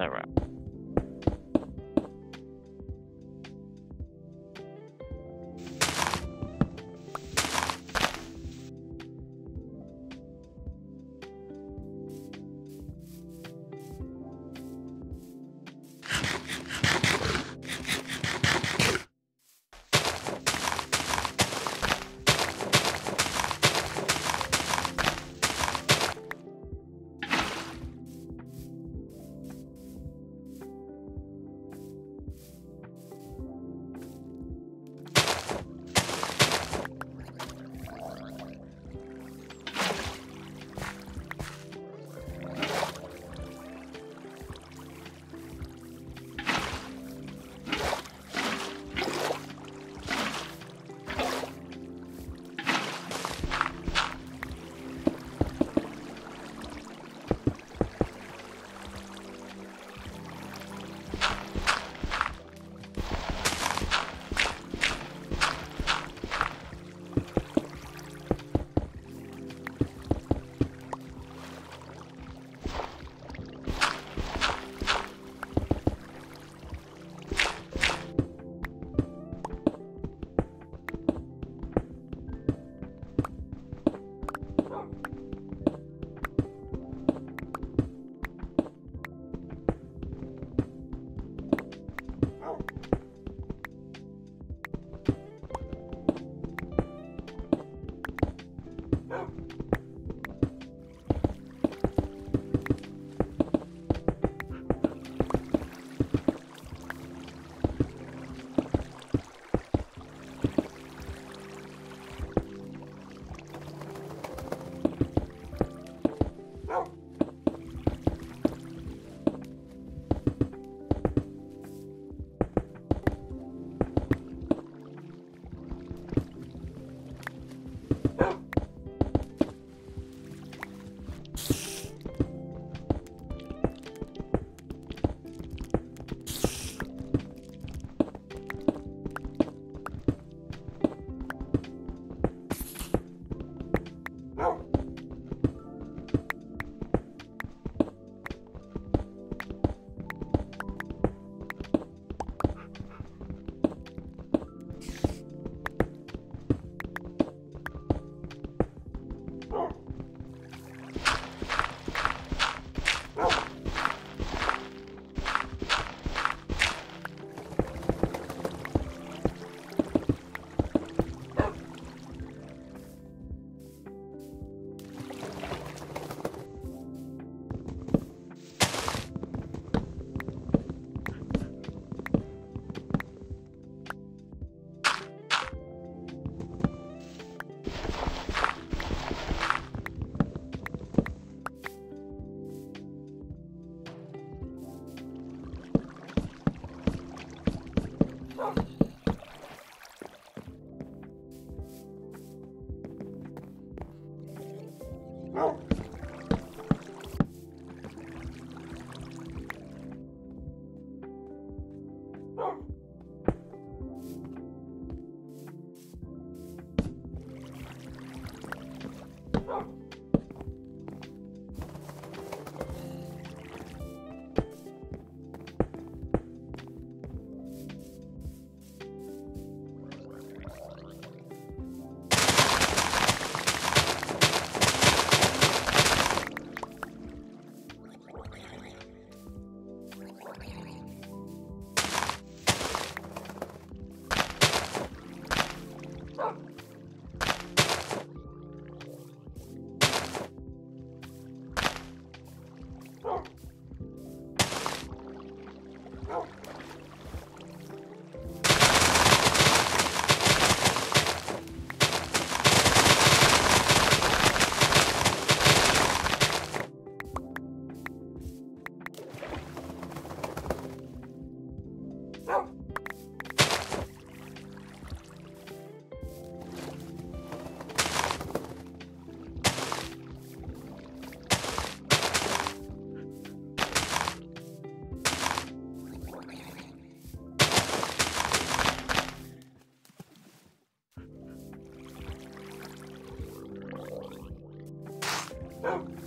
that right. Oh.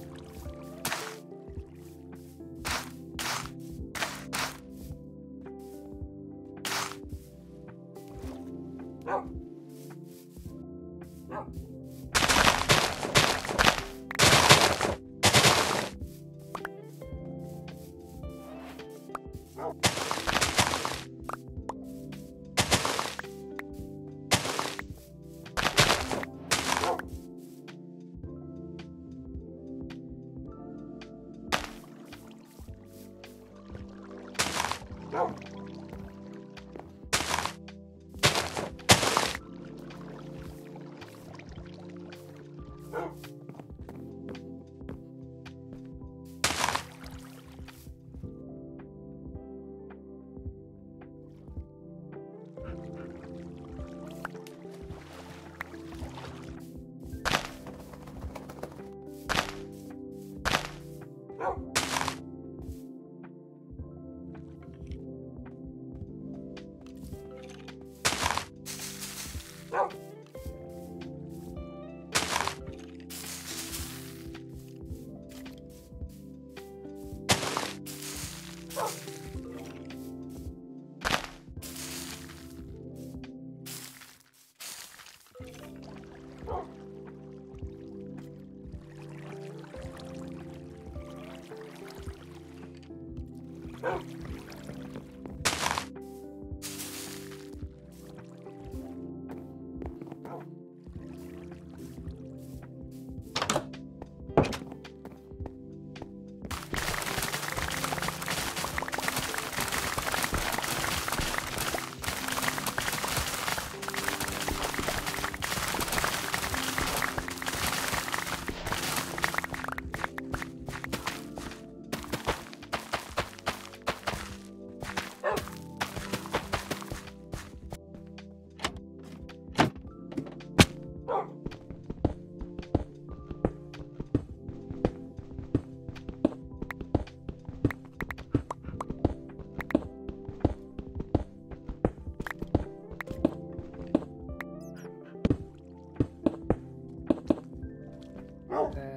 Oh.